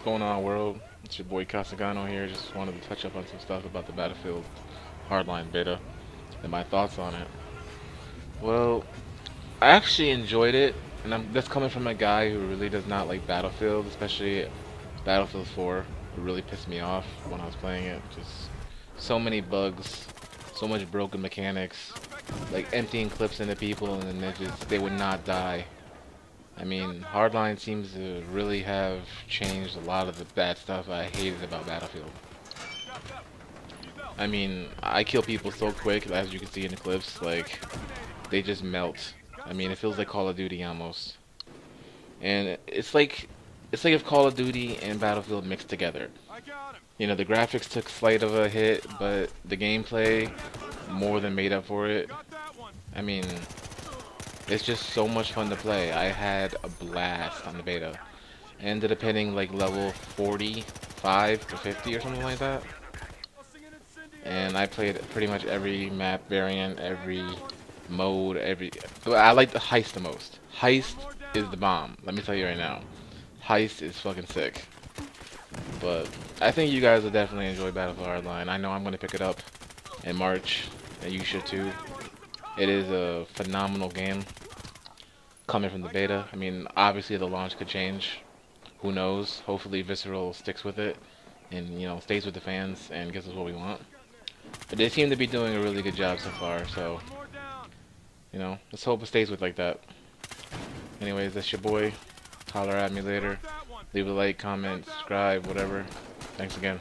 What's going on, world? It's your boy Casagano here. Just wanted to touch up on some stuff about the Battlefield Hardline beta and my thoughts on it. Well, I actually enjoyed it, and I'm that's coming from a guy who really does not like Battlefield, especially Battlefield 4. It really pissed me off when I was playing it. Just so many bugs, so much broken mechanics, like emptying clips into people, and then they just they would not die. I mean, Hardline seems to really have changed a lot of the bad stuff I hated about Battlefield. I mean, I kill people so quick, as you can see in the clips, like, they just melt. I mean, it feels like Call of Duty almost. And it's like, it's like if Call of Duty and Battlefield mixed together. You know, the graphics took slight of a hit, but the gameplay more than made up for it. I mean, it's just so much fun to play. I had a blast on the beta. I ended up hitting like level 45 to 50 or something like that. And I played pretty much every map variant, every mode, every... I like the Heist the most. Heist is the bomb. Let me tell you right now. Heist is fucking sick. But I think you guys will definitely enjoy Battlefield Hardline. I know I'm going to pick it up in March, and you should too. It is a phenomenal game coming from the beta. I mean, obviously the launch could change. Who knows? Hopefully Visceral sticks with it and, you know, stays with the fans and gives us what we want. But they seem to be doing a really good job so far, so, you know, let's hope it stays with like that. Anyways, that's your boy. Holler at me later. Leave a like, comment, subscribe, whatever. Thanks again.